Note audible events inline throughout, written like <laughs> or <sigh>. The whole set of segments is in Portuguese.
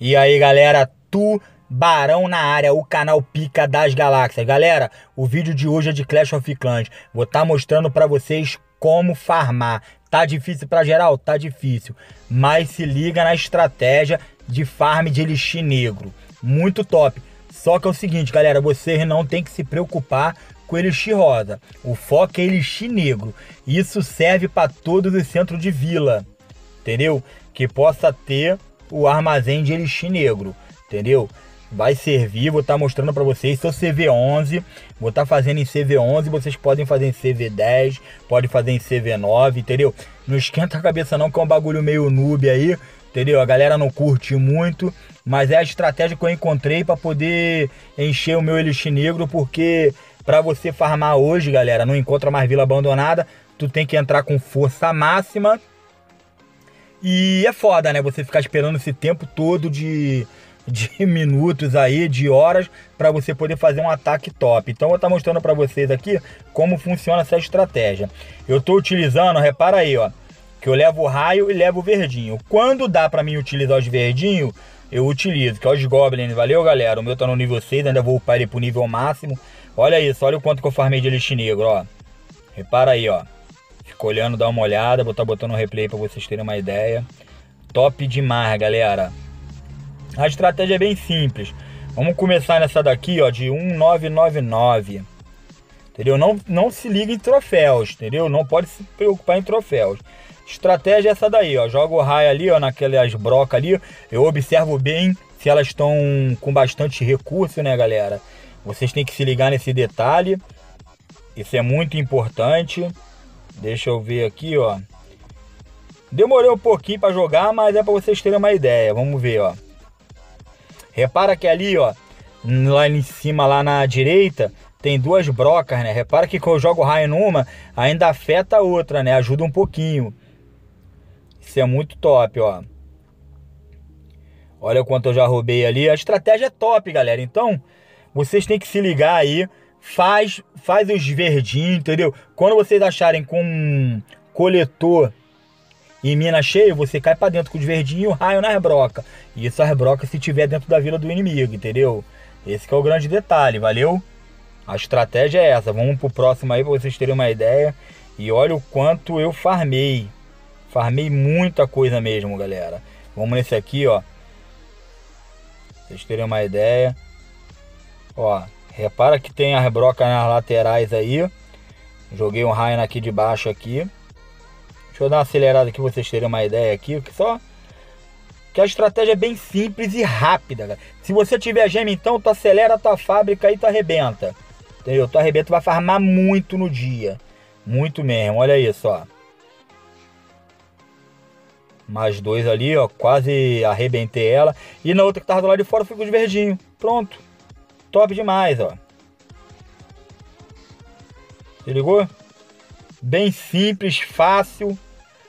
E aí, galera, Tubarão na área, o canal Pica das Galáxias. Galera, o vídeo de hoje é de Clash of Clans. Vou estar tá mostrando para vocês como farmar. Tá difícil para geral? Tá difícil. Mas se liga na estratégia de farm de Elixir Negro. Muito top. Só que é o seguinte, galera, vocês não tem que se preocupar com Elixir Rosa. O foco é Elixir Negro. Isso serve para todos os centros de vila. Entendeu? Que possa ter o armazém de elixir negro, entendeu? Vai servir, vou estar tá mostrando para vocês, sou CV11, vou estar tá fazendo em CV11, vocês podem fazer em CV10, pode fazer em CV9, entendeu? Não esquenta a cabeça não, que é um bagulho meio noob aí, entendeu? A galera não curte muito, mas é a estratégia que eu encontrei para poder encher o meu elixir negro, porque para você farmar hoje, galera, não encontra mais vila abandonada, tu tem que entrar com força máxima, e é foda, né? Você ficar esperando esse tempo todo de, de <laughs> minutos aí, de horas, para você poder fazer um ataque top. Então eu vou estar mostrando para vocês aqui como funciona essa estratégia. Eu estou utilizando, repara aí, ó, que eu levo o raio e levo o verdinho. Quando dá para mim utilizar os verdinhos, eu utilizo, que é os Goblins. Valeu, galera? O meu tá no nível 6, ainda vou upar ele pro nível máximo. Olha isso, olha o quanto que eu farmei de Elixir Negro, ó. Repara aí, ó. Fica olhando, dá uma olhada, vou estar tá botando um replay para vocês terem uma ideia. Top demais, galera. A estratégia é bem simples. Vamos começar nessa daqui, ó, de 1999. Entendeu? Não, não se liga em troféus, entendeu? Não pode se preocupar em troféus. Estratégia é essa daí, ó. Joga o raio ali, ó, naquelas brocas ali. Eu observo bem se elas estão com bastante recurso, né, galera? Vocês têm que se ligar nesse detalhe. Isso é muito importante. Deixa eu ver aqui, ó. Demorei um pouquinho para jogar, mas é para vocês terem uma ideia. Vamos ver, ó. Repara que ali, ó, lá em cima, lá na direita, tem duas brocas, né? Repara que quando eu jogo raio numa, ainda afeta a outra, né? Ajuda um pouquinho. Isso é muito top, ó. Olha o quanto eu já roubei ali. A estratégia é top, galera. Então, vocês têm que se ligar aí faz, faz os verdinhos, entendeu? Quando vocês acharem com coletor e mina cheia, você cai para dentro com os verdinhos e o raio nas brocas. E isso as brocas se tiver dentro da vila do inimigo, entendeu? Esse é o grande detalhe, valeu? A estratégia é essa. Vamos pro próximo aí para vocês terem uma ideia. E olha o quanto eu farmei. Farmei muita coisa mesmo, galera. Vamos nesse aqui, ó. Pra vocês terem uma ideia. Ó, Repara que tem as brocas nas laterais aí. Joguei um raio aqui de baixo aqui. Deixa eu dar uma acelerada aqui, vocês terem uma ideia aqui. Que só que a estratégia é bem simples e rápida. Galera. Se você tiver gema, então, tu acelera a tua fábrica e tu arrebenta. Entendeu? Tu arrebenta, tu vai farmar muito no dia. Muito mesmo, olha isso, ó. Mais dois ali, ó. Quase arrebentei ela. E na outra que tava do lado de fora, fico de verdinho. Pronto. Top demais, ó. Se ligou? Bem simples, fácil.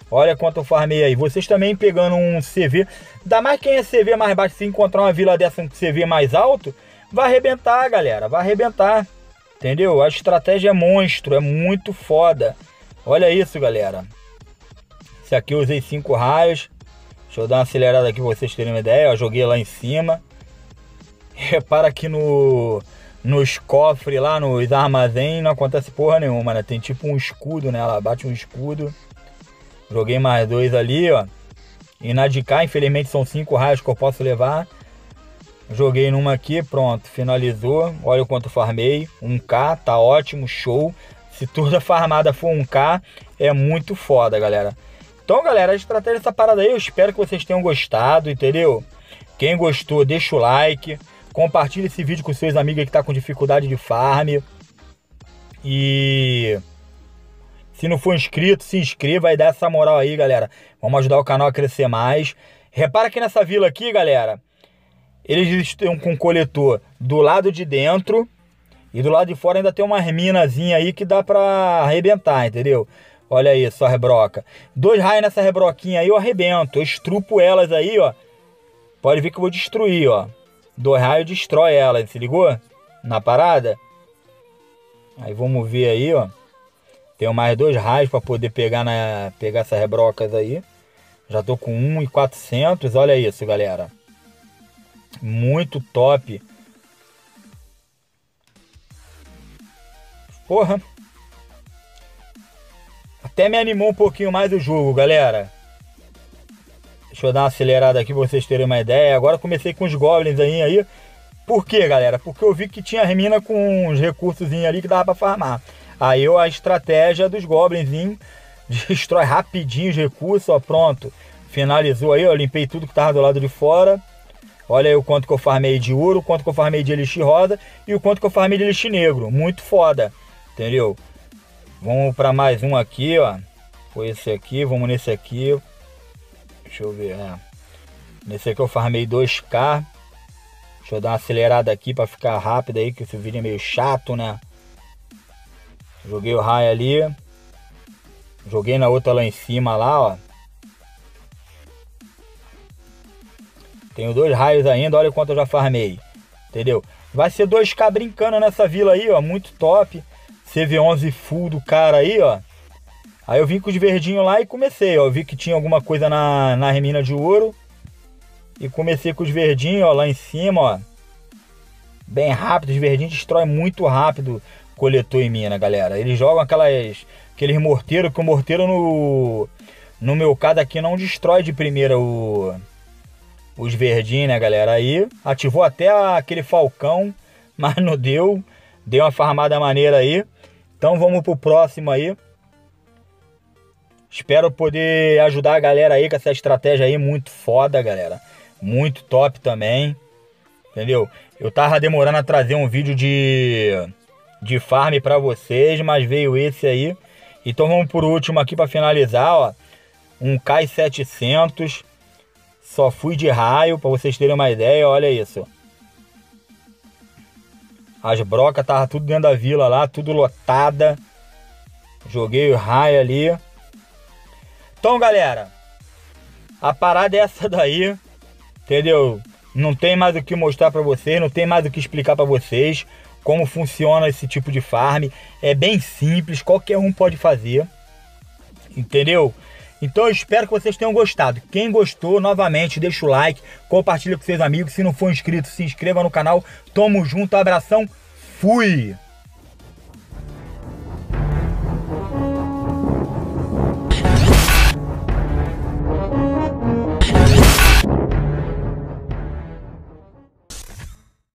Olha quanto eu farmei aí. Vocês também pegando um CV. Dá mais quem é CV mais baixo. Se encontrar uma vila dessa com CV mais alto, vai arrebentar, galera. Vai arrebentar. Entendeu? A estratégia é monstro. É muito foda. Olha isso, galera. Esse aqui eu usei cinco raios. Deixa eu dar uma acelerada aqui pra vocês terem uma ideia. Eu joguei lá em cima. <laughs> Repara que no, nos cofres lá, nos armazéns, não acontece porra nenhuma, né? Tem tipo um escudo, né? Ela bate um escudo. Joguei mais dois ali, ó. E na de cá, infelizmente, são cinco raios que eu posso levar. Joguei numa aqui, pronto, finalizou. Olha o quanto farmei. 1k, tá ótimo, show. Se toda <laughs> farmada for 1k, é muito foda, galera. Então, galera, a estratégia dessa parada aí, eu espero que vocês tenham gostado, entendeu? Quem gostou, deixa o like. Compartilhe esse vídeo com seus amigos que tá com dificuldade de farm. E se não for inscrito, se inscreva e dá essa moral aí, galera. Vamos ajudar o canal a crescer mais. Repara que nessa vila aqui, galera, eles estão com coletor do lado de dentro e do lado de fora ainda tem uma minazinha aí que dá pra arrebentar, entendeu? Olha aí, só rebroca. Dois raios nessa rebroquinha aí eu arrebento. Eu estrupo elas aí, ó Pode ver que eu vou destruir, ó. Do raio destrói ela, se ligou? Na parada. Aí vamos ver aí, ó. Tenho mais dois raios para poder pegar, na, pegar essas rebrocas aí. Já tô com 1,400. Olha isso, galera. Muito top. Porra. Até me animou um pouquinho mais o jogo, galera. Deixa eu dar uma acelerada aqui pra vocês terem uma ideia. Agora comecei com os goblins aí. aí. Por quê, galera? Porque eu vi que tinha mina com uns recursos ali que dava pra farmar. Aí eu, a estratégia dos goblins <laughs> destrói rapidinho os recursos, ó, pronto. Finalizou aí, ó, limpei tudo que tava do lado de fora. Olha aí o quanto que eu farmei de ouro, o quanto que eu farmei de elixir rosa e o quanto que eu farmei de elixir negro. Muito foda, entendeu? Vamos para mais um aqui, ó. Foi esse aqui, vamos nesse aqui. Deixa eu ver, é. Nesse aqui eu farmei 2k. Deixa eu dar uma acelerada aqui para ficar rápido aí, que esse vídeo é meio chato, né? Joguei o raio ali. Joguei na outra lá em cima lá, ó. Tenho dois raios ainda, olha quanto eu já farmei. Entendeu? Vai ser 2k brincando nessa vila aí, ó. Muito top. CV11 full do cara aí, ó. Aí eu vim com os verdinhos lá e comecei, ó. Eu vi que tinha alguma coisa na, na remina de ouro. E comecei com os verdinhos, ó, lá em cima, ó. Bem rápido, os verdinhos destrói muito rápido coletor em mina, galera. Eles jogam aquelas aqueles morteiros que o morteiro no no meu caso aqui não destrói de primeira o os verdinhos, né, galera? Aí ativou até aquele falcão, <laughs> mas não deu. Deu uma farmada maneira aí. Então vamos pro próximo aí. Espero poder ajudar a galera aí com essa estratégia aí muito foda, galera. Muito top também. Entendeu? Eu tava demorando a trazer um vídeo de de farm para vocês, mas veio esse aí. Então vamos por último aqui para finalizar, ó. Um Kai 700. Só fui de raio para vocês terem uma ideia, olha isso. As brocas tava tudo dentro da vila lá, tudo lotada. Joguei o raio ali. Então, galera, a parada é essa daí, entendeu? Não tem mais o que mostrar para vocês, não tem mais o que explicar para vocês como funciona esse tipo de farm. É bem simples, qualquer um pode fazer. Entendeu? Então eu espero que vocês tenham gostado. Quem gostou, novamente, deixa o like, compartilha com seus amigos. Se não for inscrito, se inscreva no canal. Tamo junto, abração, fui!